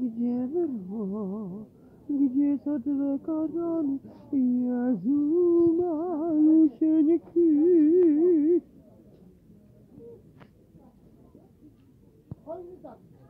gdzie wyrwo, gdzie sadle karany, Jezu malusieńki. Fajny.